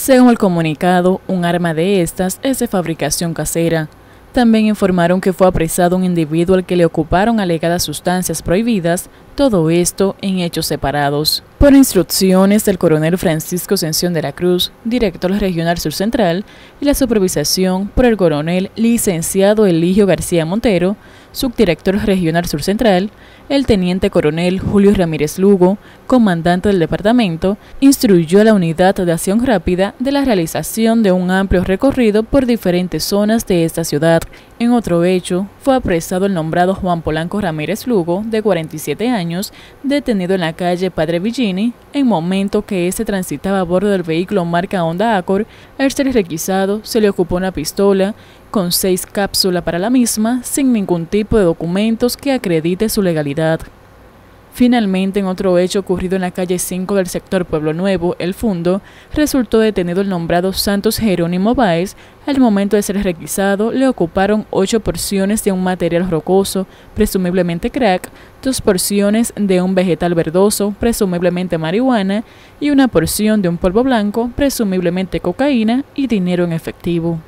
Según el comunicado, un arma de estas es de fabricación casera. También informaron que fue apresado un individuo al que le ocuparon alegadas sustancias prohibidas, todo esto en hechos separados. Por instrucciones del coronel Francisco Sención de la Cruz, director regional sur central, y la supervisación por el coronel licenciado Eligio García Montero, subdirector regional sur central, el teniente coronel Julio Ramírez Lugo, comandante del departamento, instruyó a la unidad de acción rápida de la realización de un amplio recorrido por diferentes zonas de esta ciudad. En otro hecho, fue apresado el nombrado Juan Polanco Ramírez Lugo, de 47 años, detenido en la calle Padre Villini, en momento que éste transitaba a bordo del vehículo marca Honda Accord. Al ser requisado, se le ocupó una pistola con seis cápsulas para la misma, sin ningún tipo de documentos que acredite su legalidad. Finalmente, en otro hecho ocurrido en la calle 5 del sector Pueblo Nuevo, El Fundo, resultó detenido el nombrado Santos Jerónimo Báez. Al momento de ser requisado, le ocuparon ocho porciones de un material rocoso, presumiblemente crack, dos porciones de un vegetal verdoso, presumiblemente marihuana, y una porción de un polvo blanco, presumiblemente cocaína, y dinero en efectivo.